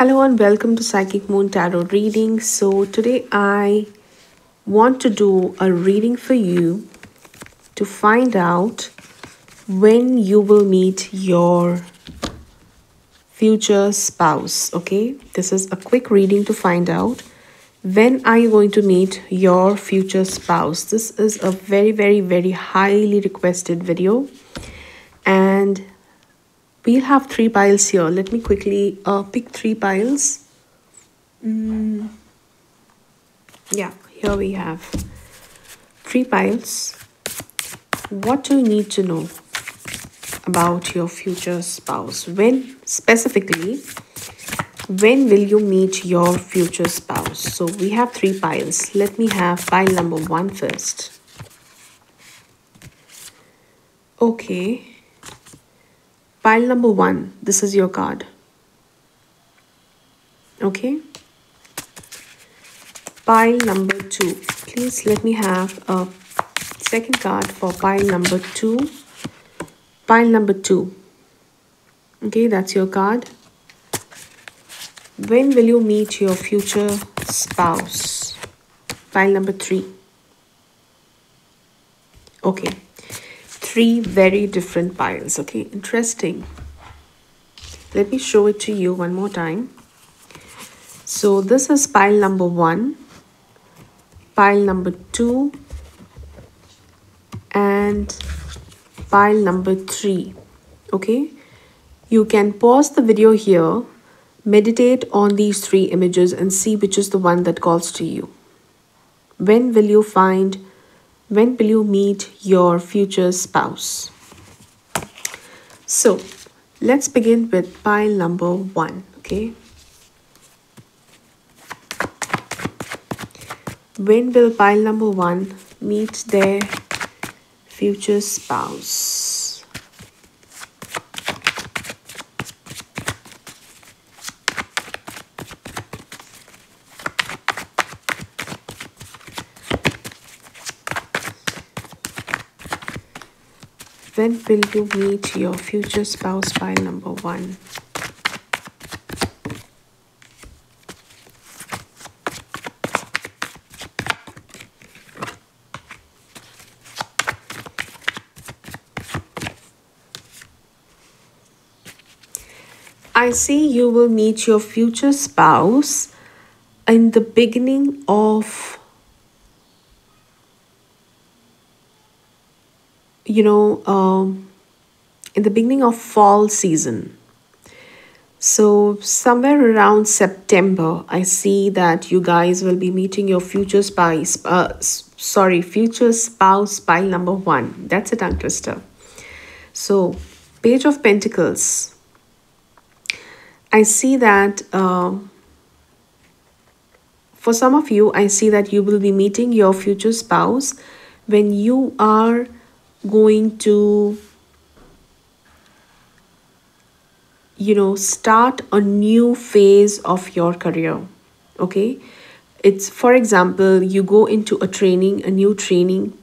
Hello and welcome to Psychic Moon Tarot reading. So today I want to do a reading for you to find out when you will meet your future spouse. Okay, this is a quick reading to find out when are you going to meet your future spouse. This is a very, very, very highly requested video, and we'll have three piles here. Let me quickly uh, pick three piles. Mm. yeah here we have three piles. What do you need to know about your future spouse? When specifically when will you meet your future spouse? So we have three piles. Let me have pile number one first. Okay pile number one. This is your card. Okay? Pile number two. Please let me have a second card for pile number two. Pile number two. Okay that's your card. When will you meet your future spouse? Pile number three. Okay three very different piles okay? Interesting. Let me show it to you one more time. So this is pile number one pile number two and pile number three okay? You can pause the video here meditate on these three images and see which is the one that calls to you. When will you find when will you meet your future spouse? So let's begin with pile number one, okay? When will pile number one meet their future spouse? When will you meet your future spouse by number one? I see you will meet your future spouse in the beginning of you know, um, in the beginning of fall season. So, somewhere around September, I see that you guys will be meeting your future spouse. Uh, sorry, future spouse pile number one. That's a tongue twister. So, Page of Pentacles. I see that uh, for some of you, I see that you will be meeting your future spouse when you are going to you know start a new phase of your career okay? It's for example you go into a training a new training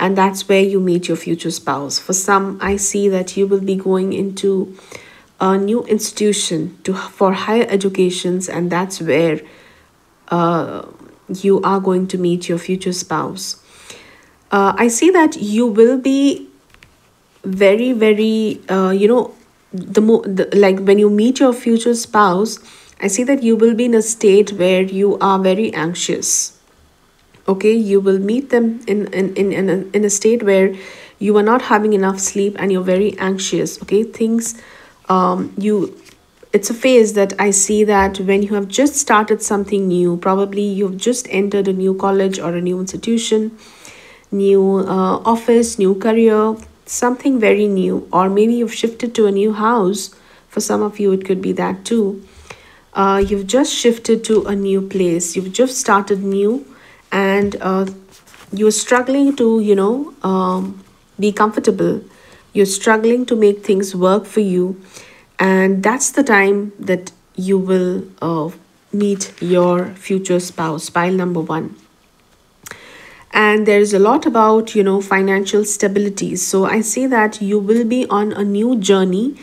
and that's where you meet your future spouse. For some i see that you will be going into a new institution to for higher educations and that's where uh, you are going to meet your future spouse uh, I see that you will be very, very, uh, you know, the, more like when you meet your future spouse, I see that you will be in a state where you are very anxious. Okay, you will meet them in in in in a, in a state where you are not having enough sleep and you're very anxious. Okay, things, um, you it's a phase that I see that when you have just started something new, probably you've just entered a new college or a new institution, new uh, office, new career, something very new, or maybe you've shifted to a new house. For some of you, it could be that too. Uh, you've just shifted to a new place, you've just started new, and uh, you're struggling to, you know, um, be comfortable. You're struggling to make things work for you, and that's the time that you will uh, meet your future spouse. Pile number one and there is a lot about you know financial stability. So i see that you will be on a new journey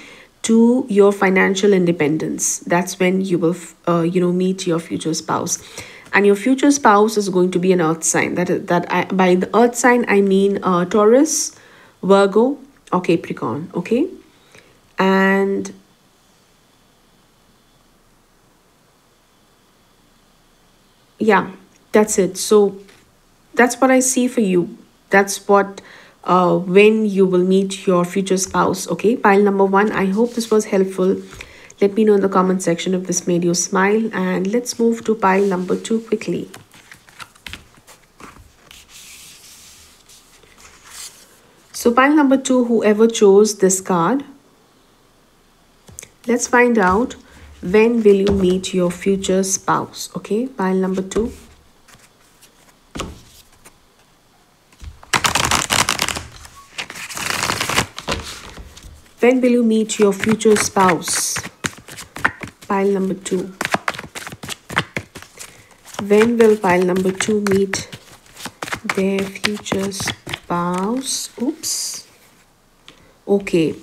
to your financial independence. That's when you will uh, you know meet your future spouse. And your future spouse is going to be an earth sign. That that I, by the earth sign i mean uh, taurus virgo or capricorn okay? And yeah that's it. So that's what i see for you. That's what uh, when you will meet your future spouse okay? Pile number one i hope this was helpful. Let me know in the comment section if this made you smile and let's move to pile number two quickly. So pile number two whoever chose this card let's find out when will you meet your future spouse okay? Pile number two when will you meet your future spouse? Pile number two. When will pile number two meet their future spouse? Oops. Okay.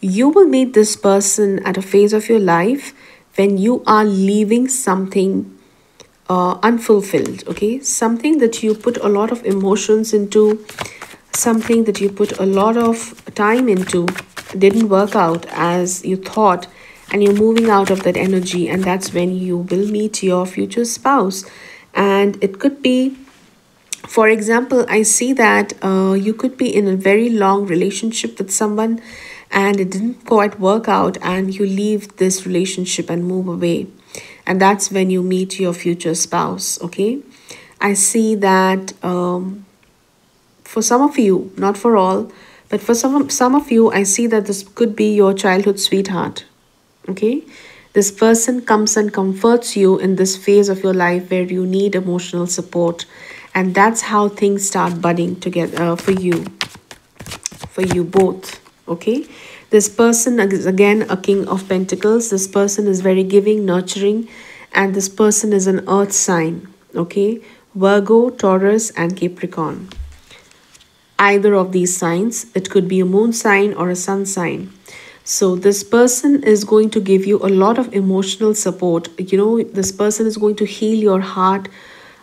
You will meet this person at a phase of your life when you are leaving something uh, unfulfilled okay? Something that you put a lot of emotions into something that you put a lot of time into didn't work out as you thought and you're moving out of that energy and that's when you will meet your future spouse. And it could be for example i see that uh, you could be in a very long relationship with someone and it didn't quite work out and you leave this relationship and move away. And that's when you meet your future spouse okay? I see that um, for some of you not for all but for some some of you i see that this could be your childhood sweetheart okay? This person comes and comforts you in this phase of your life where you need emotional support. And that's how things start budding together uh, for you for you both okay? This person is again a king of pentacles. This person is very giving nurturing. And this person is an earth sign okay? Virgo taurus and capricorn either of these signs it could be a moon sign or a sun sign so this person is going to give you a lot of emotional support you know this person is going to heal your heart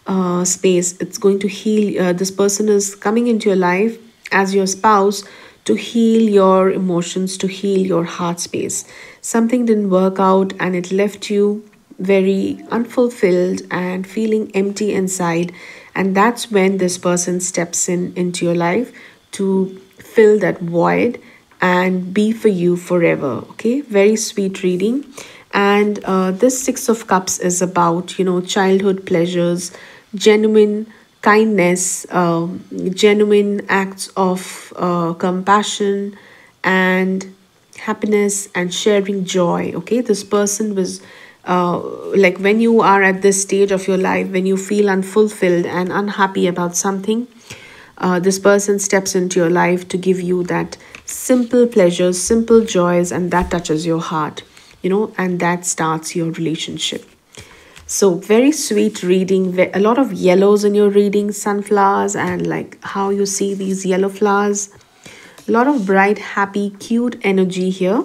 uh, space it's going to heal uh, this person is coming into your life as your spouse to heal your emotions, to heal your heart space. Something didn't work out and it left you very unfulfilled and feeling empty inside. And that's when this person steps in into your life to fill that void and be for you forever. Okay, very sweet reading. And uh, this Six of Cups is about, you know, childhood pleasures, genuine kindness, uh, genuine acts of uh, compassion and happiness and sharing joy. Okay, this person was uh, like when you are at this stage of your life, when you feel unfulfilled and unhappy about something, uh, this person steps into your life to give you that simple pleasures, simple joys, and that touches your heart, you know, and that starts your relationship. So very sweet reading, a lot of yellows in your reading, sunflowers and like how you see these yellow flowers. A lot of bright, happy, cute energy here.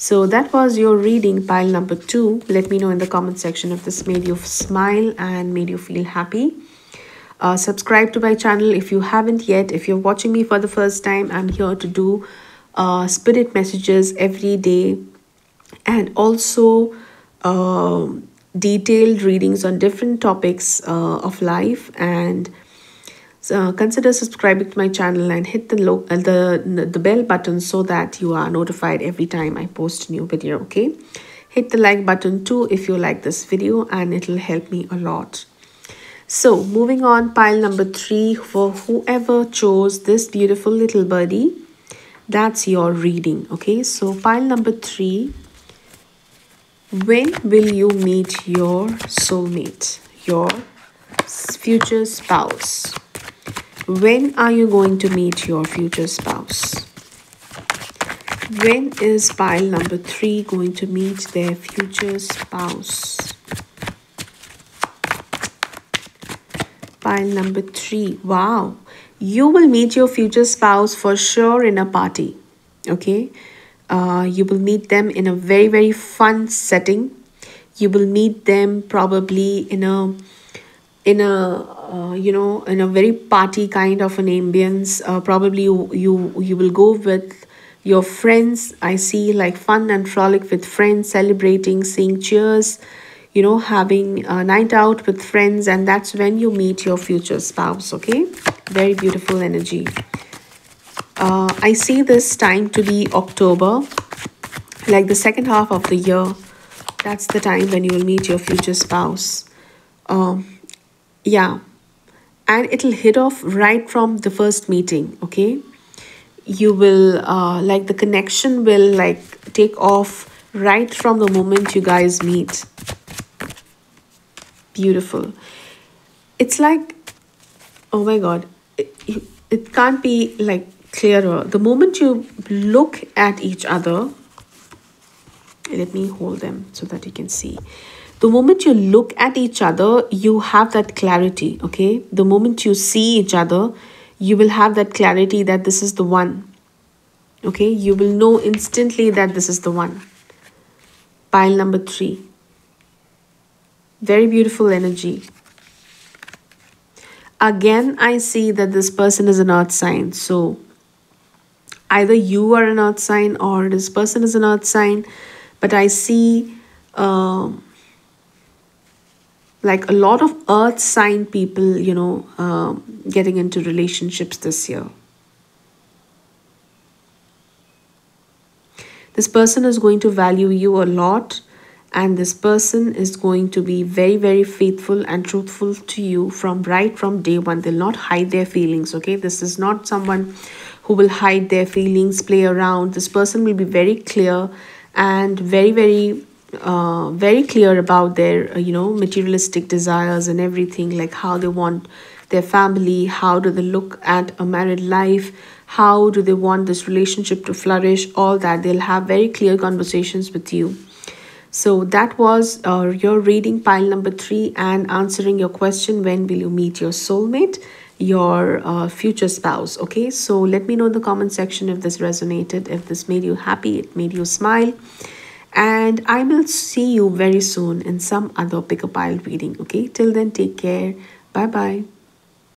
So that was your reading pile number two. Let me know in the comment section if this made you smile and made you feel happy. Uh, subscribe to my channel if you haven't yet. If you're watching me for the first time, I'm here to do uh, spirit messages every day and also um, detailed readings on different topics uh, of life and uh, consider subscribing to my channel and hit the, uh, the the bell button so that you are notified every time I post a new video okay? Hit the like button too if you like this video and it'll help me a lot. So moving on pile number three for whoever chose this beautiful little birdie. That's your reading okay? So pile number three. When will you meet your soulmate, your future spouse? When are you going to meet your future spouse? When is pile number three going to meet their future spouse? Pile number three. Wow. You will meet your future spouse for sure in a party. Okay uh, you will meet them in a very very fun setting you will meet them probably in a in a uh, you know in a very party kind of an ambience uh, probably you, you you will go with your friends. I see like fun and frolic with friends celebrating saying cheers you know having a night out with friends and that's when you meet your future spouse okay? Very beautiful energy. Uh, i see this time to be october like the second half of the year. That's the time when you will meet your future spouse. Um yeah. And it'll hit off right from the first meeting okay? You will uh, like the connection will like take off right from the moment you guys meet. Beautiful. It's like oh my god it, it can't be like clearer. The moment you look at each other let me hold them so that you can see the moment you look at each other you have that clarity okay? The moment you see each other you will have that clarity that this is the one okay? You will know instantly that this is the one. Pile number three. Very beautiful energy. Again i see that this person is an earth sign. So either you are an earth sign or this person is an earth sign but i see um, like a lot of earth sign people you know um, getting into relationships this year. This person is going to value you a lot and this person is going to be very very faithful and truthful to you from right from day one. They'll not hide their feelings okay? This is not someone who will hide their feelings play around. This person will be very clear and very very uh, very clear about their uh, you know materialistic desires and everything like how they want their family how do they look at a married life how do they want this relationship to flourish all that. They'll have very clear conversations with you. So that was uh, your reading pile number three and answering your question when will you meet your soulmate your uh, future spouse okay? So let me know in the comment section if this resonated if this made you happy it made you smile and I will see you very soon in some other pick a pile reading. Okay, till then, take care. Bye bye.